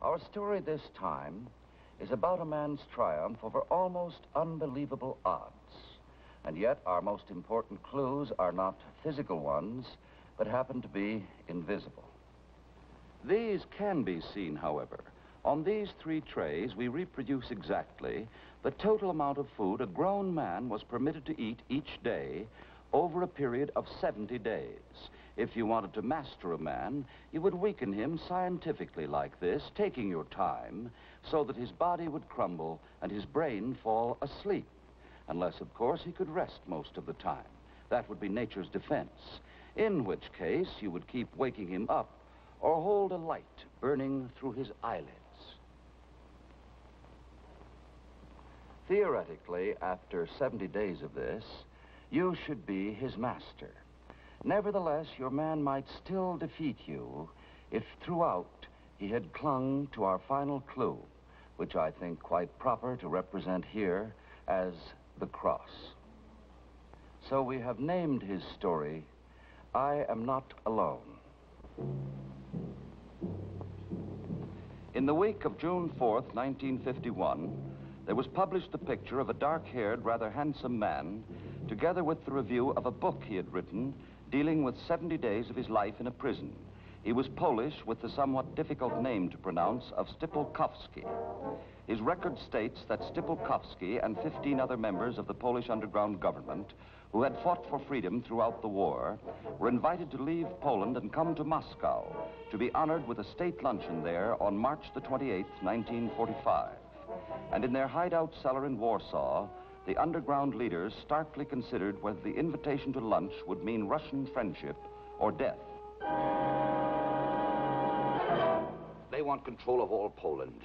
Our story this time is about a man's triumph over almost unbelievable odds. And yet, our most important clues are not physical ones, but happen to be invisible. These can be seen, however. On these three trays, we reproduce exactly the total amount of food a grown man was permitted to eat each day over a period of 70 days. If you wanted to master a man, you would weaken him scientifically like this, taking your time, so that his body would crumble and his brain fall asleep. Unless, of course, he could rest most of the time. That would be nature's defense. In which case, you would keep waking him up or hold a light burning through his eyelids. Theoretically, after 70 days of this, you should be his master. Nevertheless, your man might still defeat you if throughout he had clung to our final clue, which I think quite proper to represent here as the cross. So we have named his story, I Am Not Alone. In the week of June 4th, 1951, there was published the picture of a dark-haired, rather handsome man, together with the review of a book he had written dealing with 70 days of his life in a prison. He was Polish with the somewhat difficult name to pronounce of Stypulkowski. His record states that Stypulkowski and 15 other members of the Polish underground government who had fought for freedom throughout the war were invited to leave Poland and come to Moscow to be honored with a state luncheon there on March the 28th, 1945. And in their hideout cellar in Warsaw, the underground leaders starkly considered whether the invitation to lunch would mean Russian friendship or death. They want control of all Poland.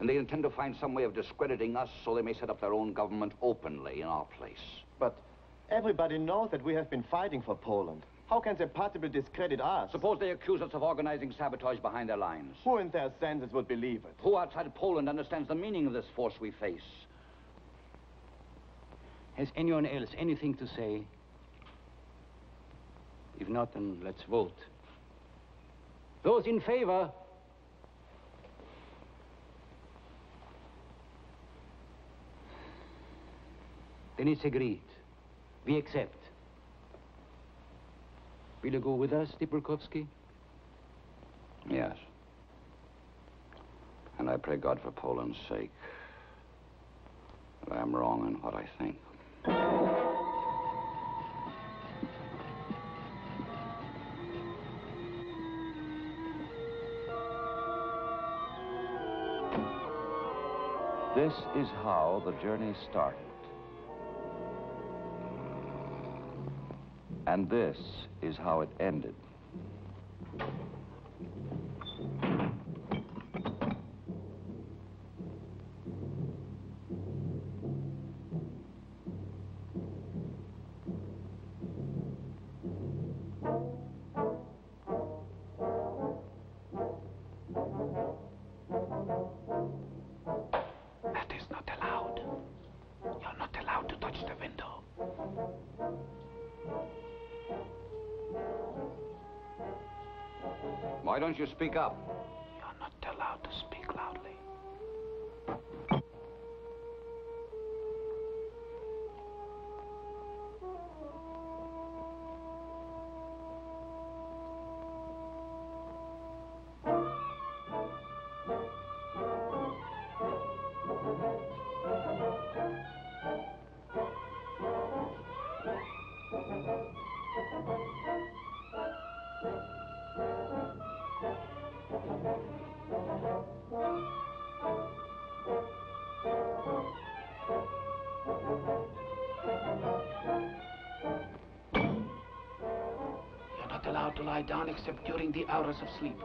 And they intend to find some way of discrediting us so they may set up their own government openly in our place. But everybody knows that we have been fighting for Poland. How can they possibly discredit us? Suppose they accuse us of organizing sabotage behind their lines. Who in their senses would believe it? Who outside Poland understands the meaning of this force we face? Has anyone else anything to say? If not, then let's vote. Those in favor? Then it's agreed. We accept. Will you go with us, Stypulkowski? Yes. And I pray God for Poland's sake that I am wrong in what I think. This is how the journey started. And this is how it ended. Why don't you speak up? To lie down except during the hours of sleep.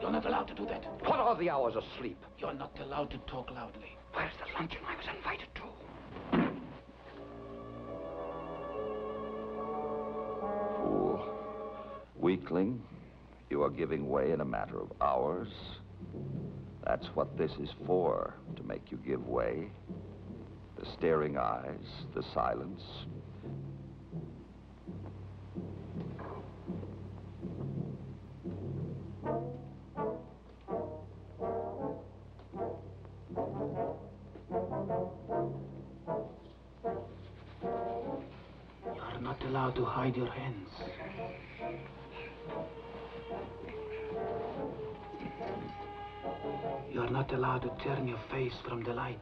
You're not allowed to do that. What are the hours of sleep? You're not allowed to talk loudly. Where's the luncheon I was invited to? Fool. Weakling, you are giving way in a matter of hours. That's what this is for, to make you give way the staring eyes, the silence. You're not allowed to hide your hands. You're not allowed to turn your face from the light.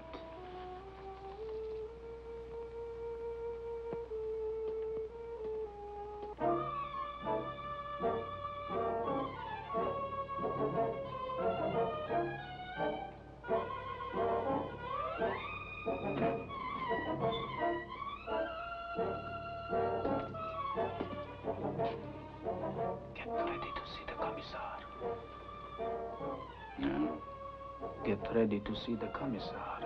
Get ready to see the commissar.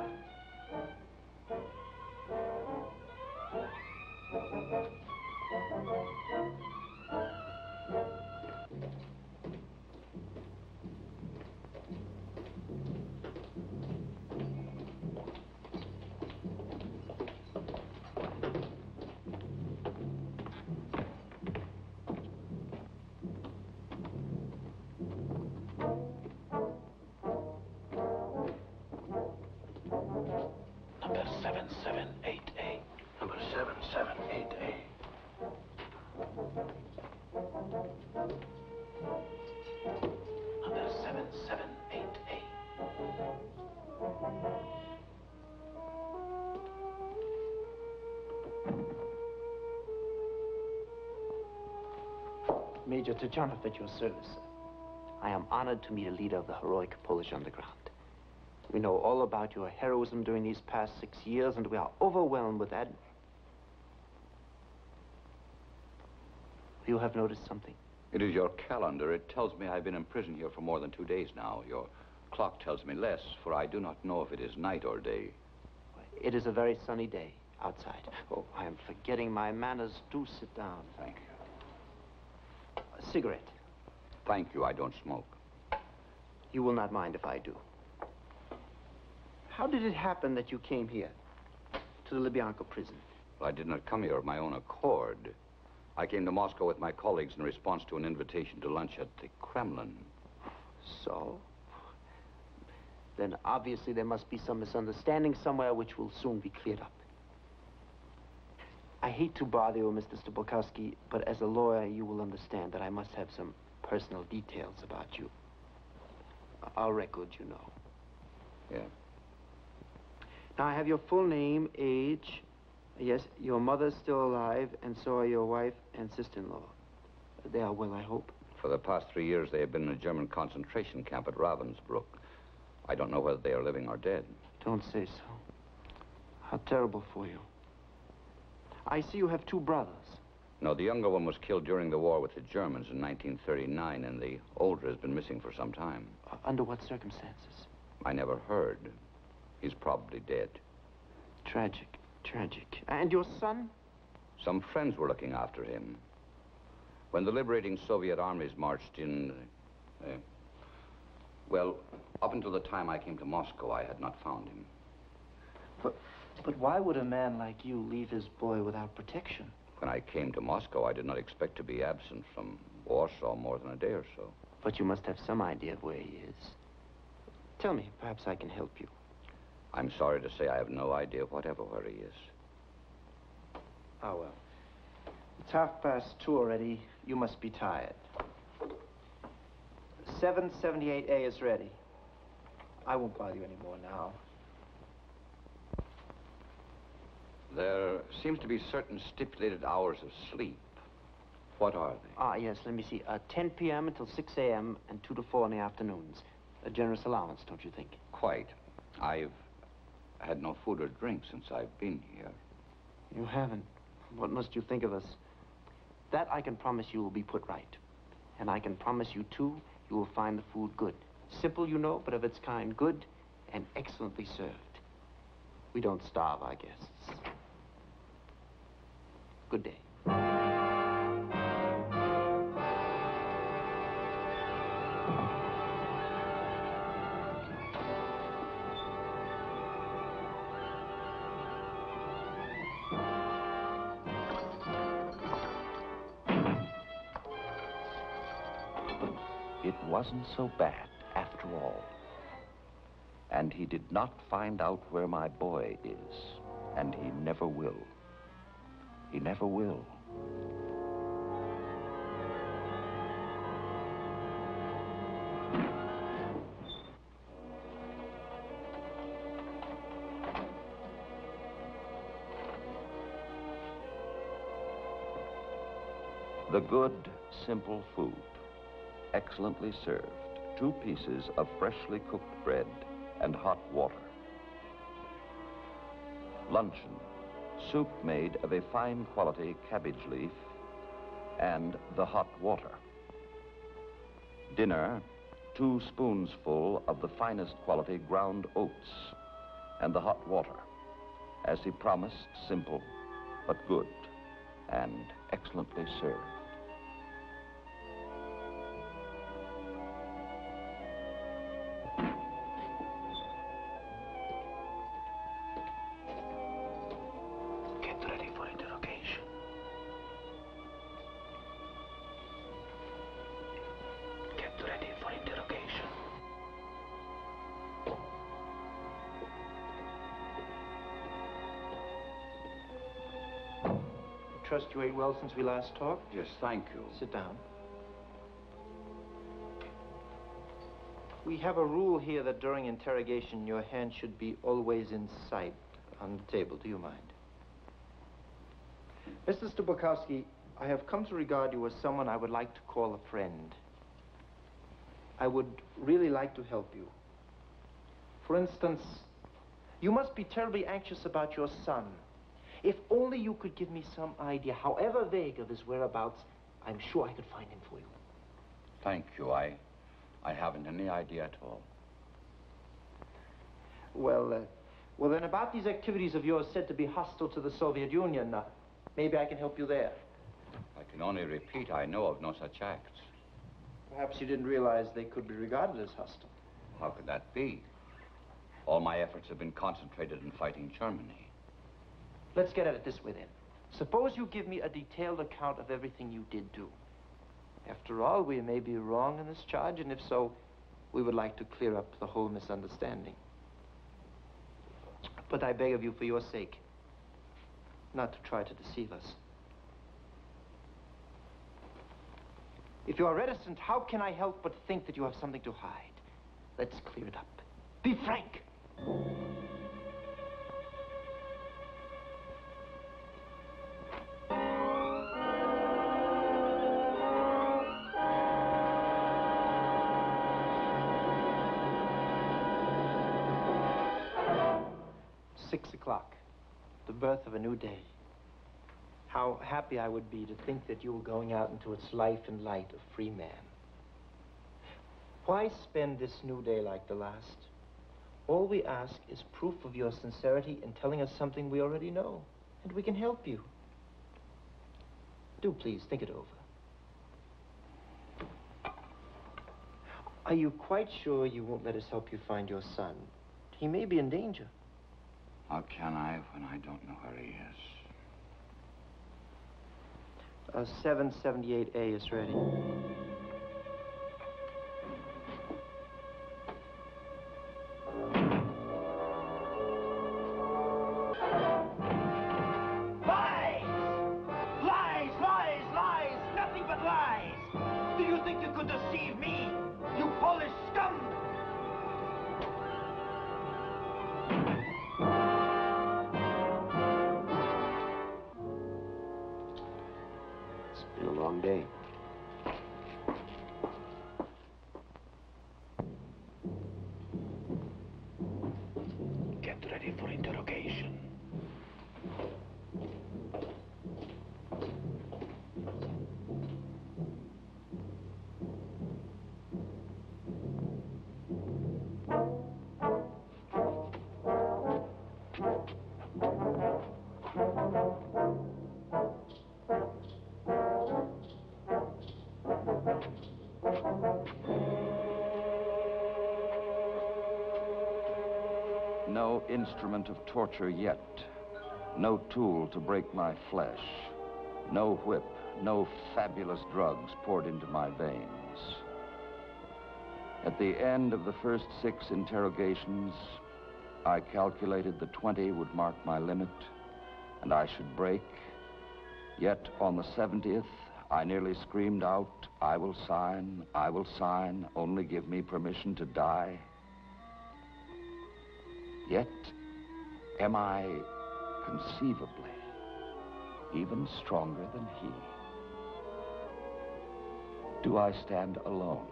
Number 778A. Major Tajanov at your service. I am honored to meet a leader of the heroic Polish underground. We know all about your heroism during these past six years, and we are overwhelmed with admiration. You have noticed something. It is your calendar. It tells me I've been in prison here for more than two days now. Your clock tells me less, for I do not know if it is night or day. It is a very sunny day outside. Oh, I am forgetting my manners. Do sit down. Thank you. A cigarette. Thank you, I don't smoke. You will not mind if I do. How did it happen that you came here to the Lubyanka prison? I did not come here of my own accord. I came to Moscow with my colleagues in response to an invitation to lunch at the Kremlin. So? Then obviously there must be some misunderstanding somewhere which will soon be cleared up. I hate to bother you, Mr. Stopolkowski, but as a lawyer, you will understand that I must have some personal details about you. Our record, you know. Yeah. Now, I have your full name, age. Yes, your mother's still alive, and so are your wife and sister-in-law. They are well, I hope. For the past three years, they have been in a German concentration camp at Ravensbrück. I don't know whether they are living or dead. Don't say so. How terrible for you. I see you have two brothers. No, the younger one was killed during the war with the Germans in 1939, and the older has been missing for some time. Uh, under what circumstances? I never heard. He's probably dead. Tragic, tragic. And your son? Some friends were looking after him. When the liberating Soviet armies marched in, uh, well, up until the time I came to Moscow, I had not found him. But, but why would a man like you leave his boy without protection? When I came to Moscow, I did not expect to be absent from Warsaw more than a day or so. But you must have some idea of where he is. Tell me, perhaps I can help you. I'm sorry to say I have no idea whatever where he is. Ah, well. It's half past two already. You must be tired. 778A is ready. I won't bother you anymore now. There seems to be certain stipulated hours of sleep. What are they? Ah, yes, let me see. Uh, 10 p.m. until 6 a.m. and 2 to 4 in the afternoons. A generous allowance, don't you think? Quite. I've had no food or drink since I've been here. You haven't. What must you think of us? That I can promise you will be put right. And I can promise you, too, you will find the food good. Simple, you know, but of its kind. Good and excellently served. We don't starve our guests. Good day. wasn't so bad after all. And he did not find out where my boy is. And he never will. He never will. The good, simple food excellently served. Two pieces of freshly cooked bread and hot water. Luncheon, soup made of a fine quality cabbage leaf and the hot water. Dinner, two spoonsful of the finest quality ground oats and the hot water. As he promised, simple but good and excellently served. Trust you ate well since we last talked. Yes, thank you. Sit down. We have a rule here that during interrogation, your hand should be always in sight on the table. Do you mind? Mr. Stubakowski, I have come to regard you as someone I would like to call a friend. I would really like to help you. For instance, you must be terribly anxious about your son. If only you could give me some idea, however vague, of his whereabouts, I'm sure I could find him for you. Thank you. I, I haven't any idea at all. Well, uh, well then about these activities of yours said to be hostile to the Soviet Union, uh, maybe I can help you there. I can only repeat, I know of no such acts. Perhaps you didn't realize they could be regarded as hostile. How could that be? All my efforts have been concentrated in fighting Germany. Let's get at it this way then. Suppose you give me a detailed account of everything you did do. After all, we may be wrong in this charge, and if so, we would like to clear up the whole misunderstanding. But I beg of you, for your sake, not to try to deceive us. If you are reticent, how can I help but think that you have something to hide? Let's clear it up. Be frank. How happy I would be to think that you were going out into its life and light a free man. Why spend this new day like the last? All we ask is proof of your sincerity in telling us something we already know, and we can help you. Do please think it over. Are you quite sure you won't let us help you find your son? He may be in danger. How can I when I don't know where he is? Uh, 778A is ready. Instrument of torture yet. No tool to break my flesh. No whip, no fabulous drugs poured into my veins. At the end of the first six interrogations, I calculated the 20 would mark my limit, and I should break. Yet on the 70th, I nearly screamed out, I will sign, I will sign, only give me permission to die. Yet, am I conceivably even stronger than he? Do I stand alone?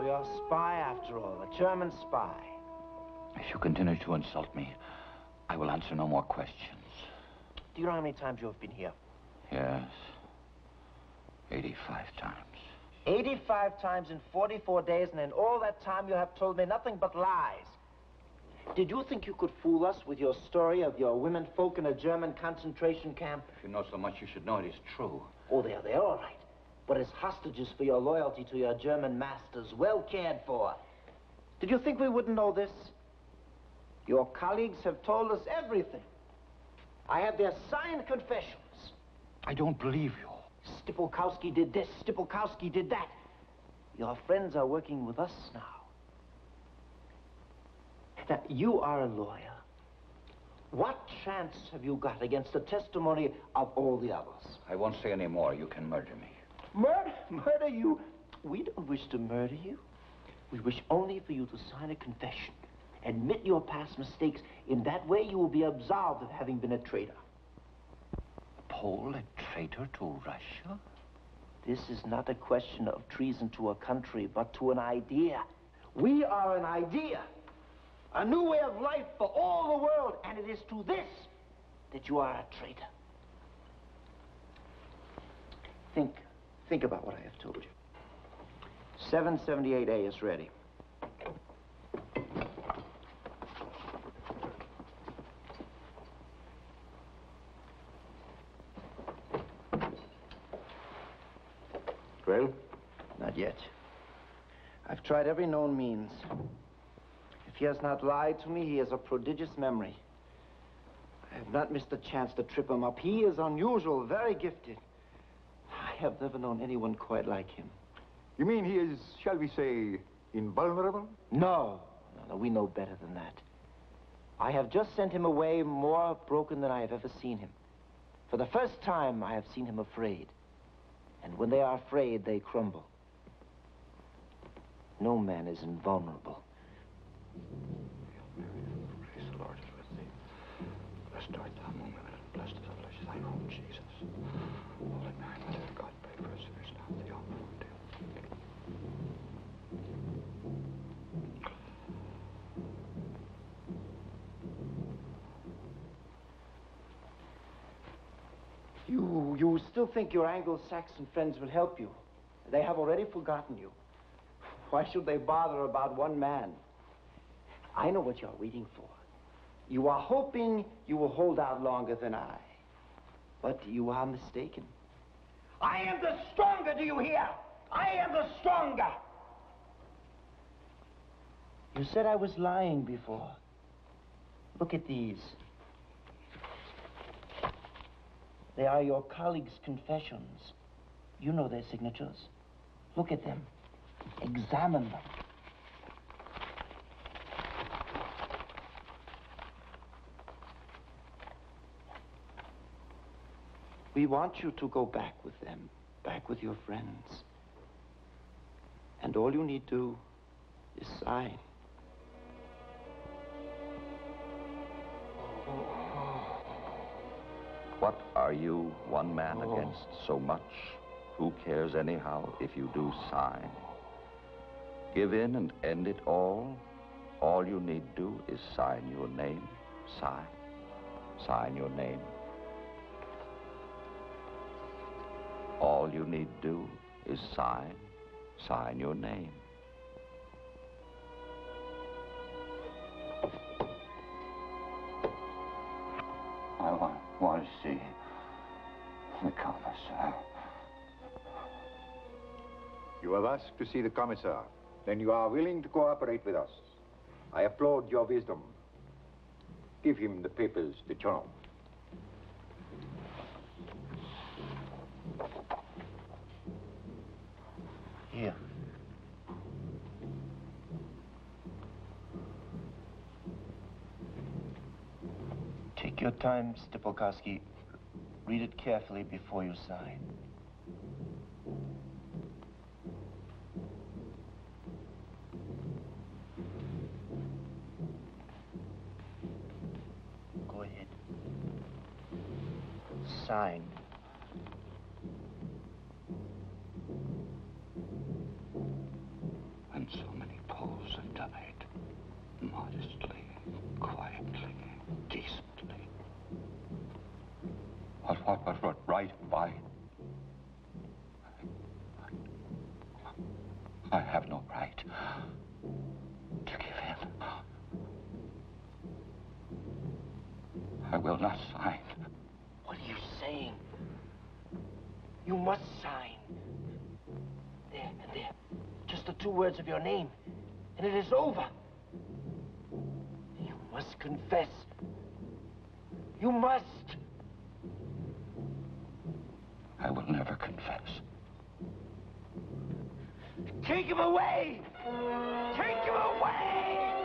So you're a spy after all, a German spy. If you continue to insult me, I will answer no more questions. Do you know how many times you have been here? Yes. 85 times. 85 times in 44 days, and in all that time you have told me nothing but lies. Did you think you could fool us with your story of your women folk in a German concentration camp? If you know so much, you should know it is true. Oh, they're there, all right. But as hostages for your loyalty to your German masters, well cared for. Did you think we wouldn't know this? Your colleagues have told us everything. I have their signed confessions. I don't believe you. Stypulkowski did this, Stypulkowski did that. Your friends are working with us now. Now, you are a lawyer. What chance have you got against the testimony of all the others? I won't say any more. You can murder me. Murder? Murder you? We don't wish to murder you. We wish only for you to sign a confession. Admit your past mistakes. In that way, you will be absolved of having been a traitor. Pole a traitor to Russia? This is not a question of treason to a country, but to an idea. We are an idea. A new way of life for all the world, and it is to this that you are a traitor. Think, think about what I have told you. 778A is ready. Well, Not yet. I've tried every known means. If he has not lied to me, he has a prodigious memory. I have not missed a chance to trip him up. He is unusual, very gifted. I have never known anyone quite like him. You mean he is, shall we say, invulnerable? No, no, no, we know better than that. I have just sent him away more broken than I have ever seen him. For the first time, I have seen him afraid. And when they are afraid, they crumble. No man is invulnerable. Praise the Lord is with You, still think your Anglo-Saxon friends will help you. They have already forgotten you. Why should they bother about one man? I know what you're waiting for. You are hoping you will hold out longer than I. But you are mistaken. I am the stronger, do you hear? I am the stronger. You said I was lying before. Look at these. They are your colleagues' confessions. You know their signatures. Look at them. Examine them. We want you to go back with them, back with your friends. And all you need do is sign. What are you, one man oh. against so much? Who cares anyhow if you do sign? Give in and end it all. All you need do is sign your name. Sign. Sign your name. All you need do is sign. Sign your name. Asked to see the commissar. Then you are willing to cooperate with us. I applaud your wisdom. Give him the papers de Toronto. Here. Take your time, Stypulkowski. Read it carefully before you sign. Sign. Words of your name. And it is over. You must confess. You must. I will never confess. Take him away! Take him away!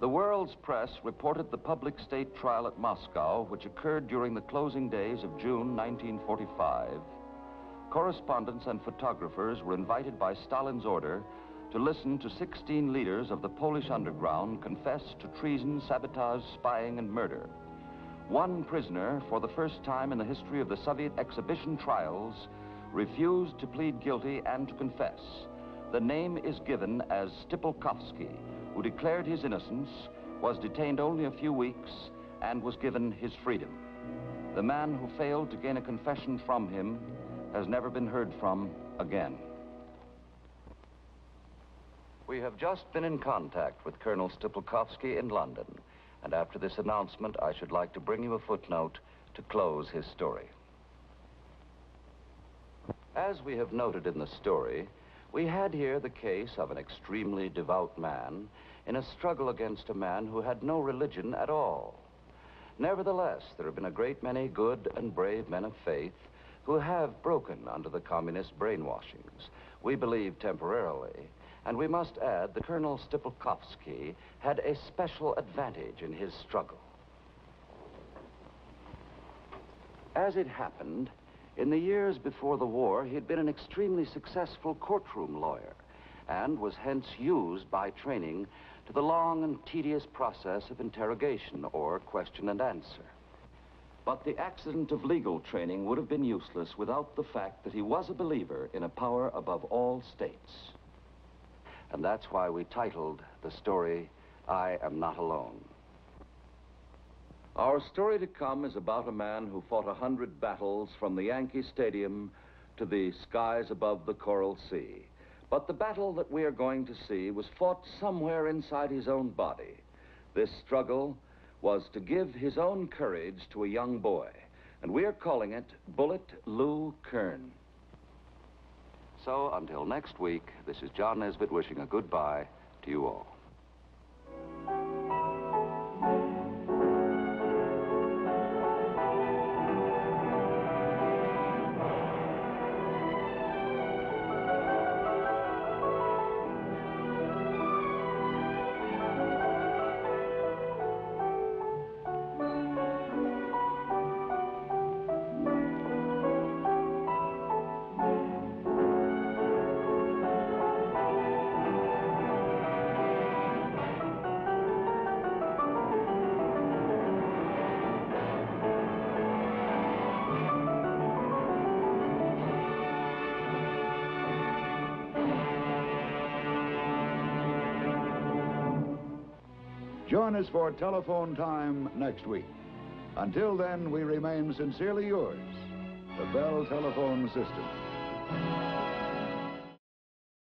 The world's press reported the public state trial at Moscow, which occurred during the closing days of June 1945. Correspondents and photographers were invited by Stalin's order to listen to 16 leaders of the Polish underground confess to treason, sabotage, spying, and murder. One prisoner, for the first time in the history of the Soviet exhibition trials, refused to plead guilty and to confess. The name is given as Stypulkowski, who declared his innocence, was detained only a few weeks, and was given his freedom. The man who failed to gain a confession from him has never been heard from again. We have just been in contact with Colonel Stypulkowski in London, and after this announcement, I should like to bring you a footnote to close his story. As we have noted in the story, we had here the case of an extremely devout man in a struggle against a man who had no religion at all. Nevertheless, there have been a great many good and brave men of faith who have broken under the communist brainwashings, we believe temporarily, and we must add that Colonel Stypulkowski had a special advantage in his struggle. As it happened, in the years before the war, he had been an extremely successful courtroom lawyer and was hence used by training to the long and tedious process of interrogation or question and answer. But the accident of legal training would have been useless without the fact that he was a believer in a power above all states. And that's why we titled the story, I Am Not Alone. Our story to come is about a man who fought a hundred battles from the Yankee Stadium to the skies above the Coral Sea. But the battle that we are going to see was fought somewhere inside his own body. This struggle was to give his own courage to a young boy, and we are calling it Bullet Lou Kern. So until next week, this is John Nesbitt wishing a goodbye to you all. Join us for telephone time next week. Until then, we remain sincerely yours, the Bell Telephone System.